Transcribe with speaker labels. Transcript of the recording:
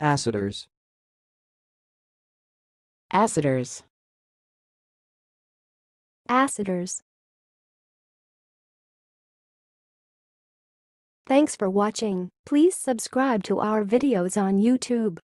Speaker 1: Acetors.
Speaker 2: Acetors.
Speaker 3: Acetors. Thanks for watching. Please subscribe to our videos on YouTube.